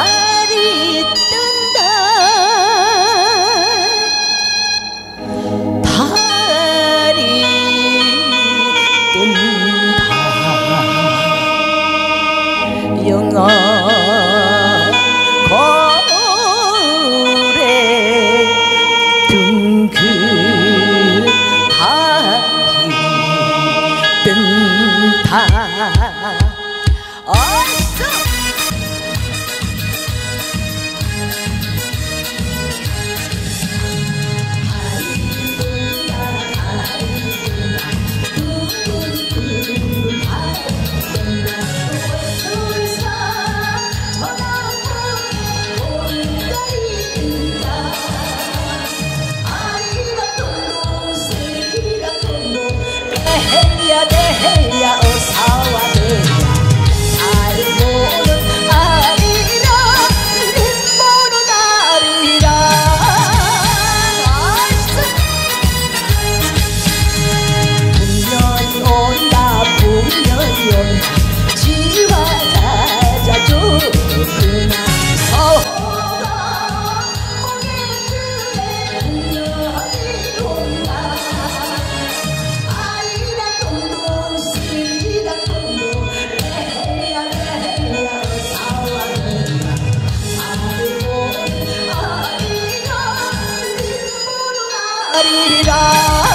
달이 뜬다. 달이 뜬다. 영어 거울에 둥근 달이 뜬다. hey ya, de hey ya, oh. đi ra